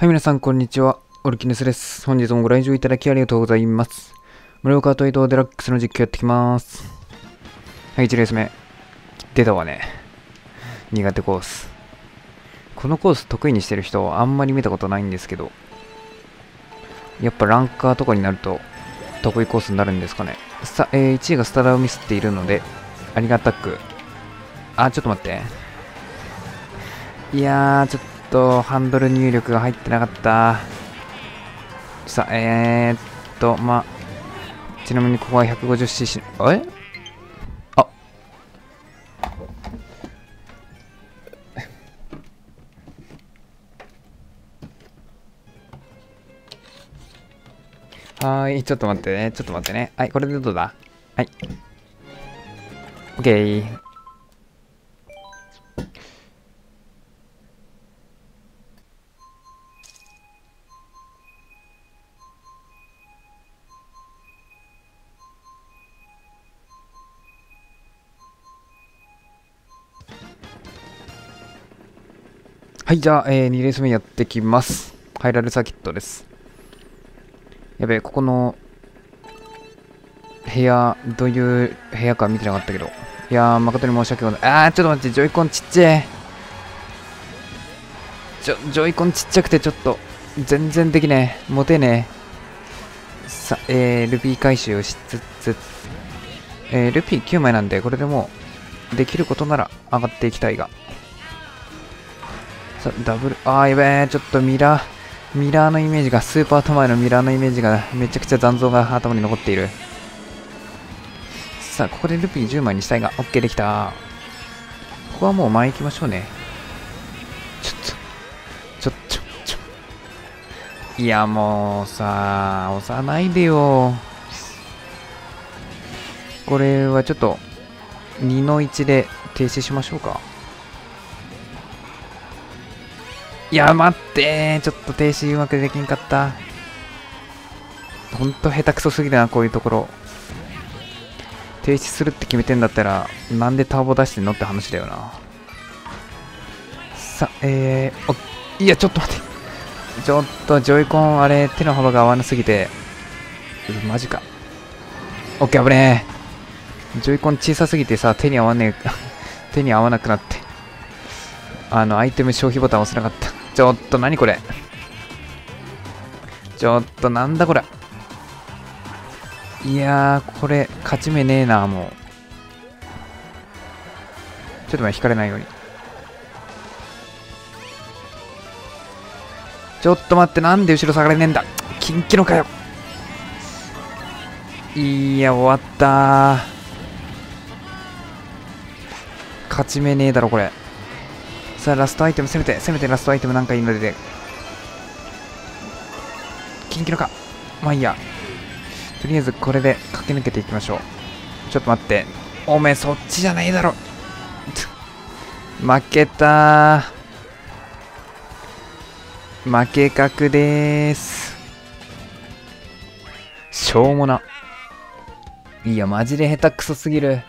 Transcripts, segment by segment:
はい、皆さん、こんにちは。オルキネスです。本日もご来場いただきありがとうございます。無料カート移動デラックスの実況やってきます。はい、1レース目。出たわね。苦手コース。このコース得意にしてる人あんまり見たことないんですけど、やっぱランカーとかになると得意コースになるんですかね。さ、えー1位がスタダをミスっているので、ありがたく。あ、ちょっと待って。いやー、ちょっととハンドル入力が入ってなかった。さあ、えー、っと、まあ、ちなみにここは 150cc、え？あはーい、ちょっと待ってね、ちょっと待ってね。はい、これでどうだ？はい。OK。はい、じゃあ、えー、2レース目やってきます。ハイラルサーキットです。やべえ、ここの部屋、どういう部屋か見てなかったけど。いやー、誠に申し訳ございません。あー、ちょっと待って、ジョイコンちっちゃい。ジョ、ジョイコンちっちゃくてちょっと、全然できねえ。持てねえ。さ、えー、ルピー回収をしつつ、えー、ルピー9枚なんで、これでもう、できることなら上がっていきたいが。さ、ダブル、あー、やべえ、ちょっとミラー、ミラーのイメージが、スーパートマイのミラーのイメージが、めちゃくちゃ残像が頭に残っている。さあ、ここでルピー10枚にしたいが、OK できた。ここはもう前行きましょうね。ちょっと、ちょっ、ちょっ、ちょっ。いや、もうさあ、押さないでよ。これはちょっと、2の1で停止しましょうか。いや、待ってちょっと停止うまくできんかった。ほんと下手くそすぎるな、こういうところ。停止するって決めてんだったら、なんでターボ出してんのって話だよな。さ、えー、お、いや、ちょっと待って。ちょっと、ジョイコン、あれ、手の幅が合わなすぎて。うマジか。オッケー、危ねえ。ジョイコン小さすぎてさ、手に合わねえ、手に合わなくなって。あの、アイテム消費ボタン押せなかった。ちょっと、何これ。ちょっと、なんだこれ。いやー、これ、勝ち目ねえな、もう。ちょっと待って、引かれないように。ちょっと待って、なんで後ろ下がれねえんだ。キンキのかよ。いや、終わった勝ち目ねえだろ、これ。さあ、ラストアイテム、せめて、せめてラストアイテムなんかいいので。キンキのか。まあいいや。とりあえず、これで駆け抜けていきましょう。ちょっと待って。おめえ、そっちじゃないだろ。負けた負け確でーす。しょうもな。いや、マジで下手くそすぎる。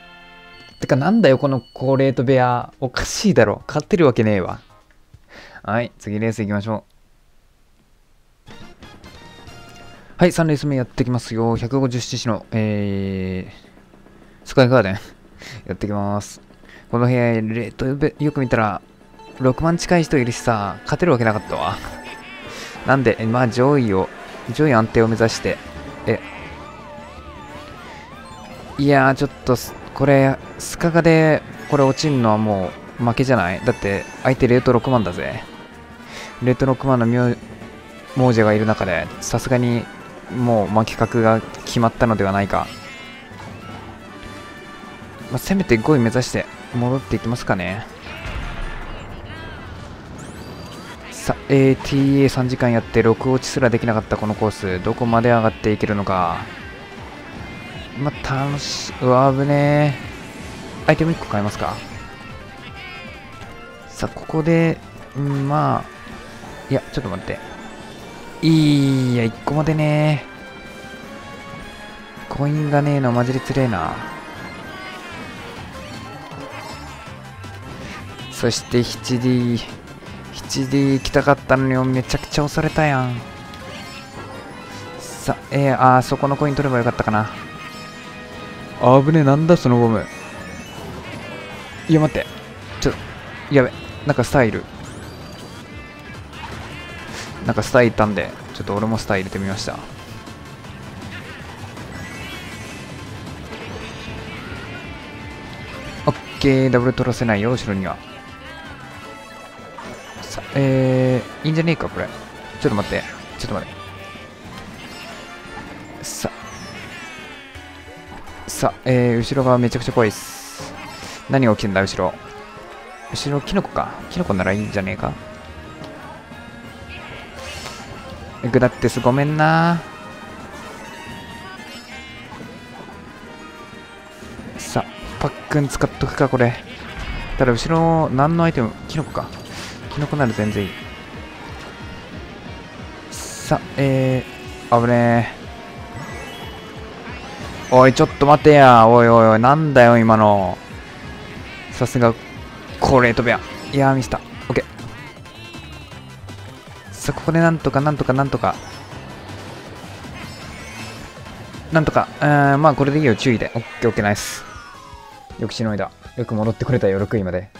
てか、なんだよ、このコーレート部屋。おかしいだろ。勝ってるわけねえわ。はい、次レース行きましょう。はい、3レース目やってきますよ。150cc の、えー、スカイガーデンやってきます。この部屋、レートよく見たら、6万近い人いるしさ、勝てるわけなかったわ。なんで、まあ上位を、上位安定を目指して、え、いやー、ちょっと、これ、スカガで、これ落ちんのはもう負けじゃない？だって、相手レート6万だぜ。レート6万のミョモージェがいる中で、さすがに、もう負け格が決まったのではないか。まあ、せめて5位目指して戻っていきますかね。さ、えー、TA3 時間やって6落ちすらできなかったこのコース、どこまで上がっていけるのか。まあ、楽し。うわ、危ねえ。アイテム1個買えますか？さあ、ここでう、んまあ、いや、ちょっと待って。いや、1個までねコインがねえのマジでつれえな。そして 7D。7で行きたかったのにめちゃくちゃ押されたやんさえー、あーそこのコイン取ればよかったかなあぶねえなんだそのゴム。いや待って。ちょっとやべ。なんかスタイル。なんかスタイいたんでちょっと俺もスタイ入れてみました。オッケーダブル取らせないよ後ろには。さえー、いいんじゃねえかこれ。ちょっと待って。ちょっと待って。さあえー、後ろがめちゃくちゃ怖いっす。何が起きてんだ後ろ？後ろキノコか。キノコならいいんじゃねえか？グダってすごめんな。さあパックン使っとくかこれ。ただ後ろ何のアイテム？キノコか。キノコなら全然いい。さあえー、危ねえ。おいちょっと待てや。おいおいおいなんだよ今の。さすがこれ飛べやいやーミスったオッケー。さあここでなんとかなんとかなんとか。なんとか。うんまあこれでいいよ。注意で。オッケーオッケーナイス。よくしのいだ。よく戻ってくれたよ6位まで。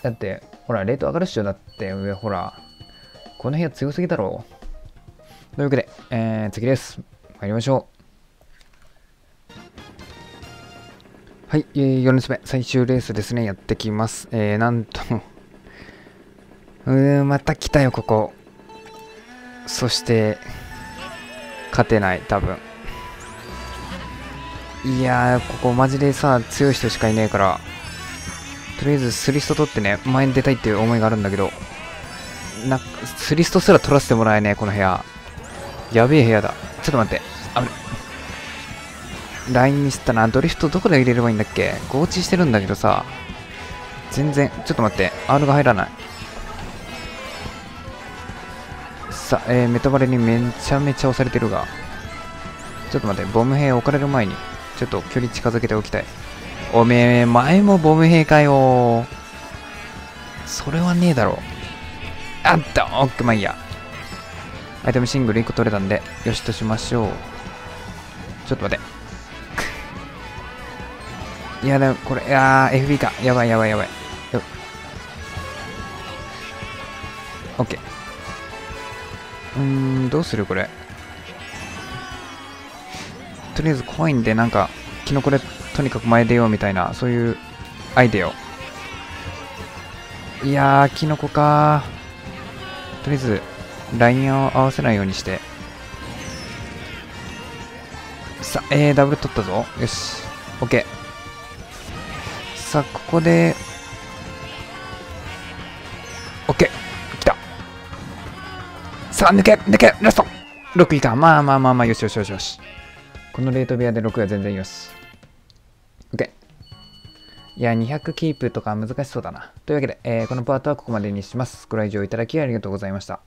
だってほらレート上がるっしょ。だって上ほらこの部屋強すぎだろ。うというわけで、えー、次です。参りましょう。はい、えー、4列目、最終レースですね、やってきます。えー、なんとうーん、また来たよ、ここ。そして、勝てない、多分。いや、ここマジでさ、強い人しかいねえから、とりあえずスリスト取ってね、前に出たいっていう思いがあるんだけど、な、スリストすら取らせてもらえねえ、この部屋。やべえ部屋だ。ちょっと待って。ラインミスったな。ドリフトどこで入れればいいんだっけ？合致してるんだけどさ。全然、ちょっと待って。R が入らない。さあ、えー、メタバレにめちゃめちゃ押されてるが。ちょっと待って。ボム兵置かれる前に、ちょっと距離近づけておきたい。おめえ、前もボム兵かよそれはねえだろ。あったオッケー、まいいや。アイテムシングル1個取れたんで、よしとしましょう。ちょっと待って。いや、でもこれ、いやー、FB か。やばいやばいやばい。オッケー。うーん、どうするこれ。とりあえずコインでなんか、キノコでとにかく前出ようみたいな、そういうアイデアを。いやー、キノコかとりあえず、ラインを合わせないようにして。さあ、えー、ダブル取ったぞ。よし。オッケー。さあ、ここで、オッケー。来た。さあ、抜け抜けラスト !6 位か。まあまあまあまあ、よしよしよしよし。このレート部屋で6は全然よし。オッケー。いや、200キープとか難しそうだな。というわけで、えー、このパートはここまでにします。ご来場いただきありがとうございました。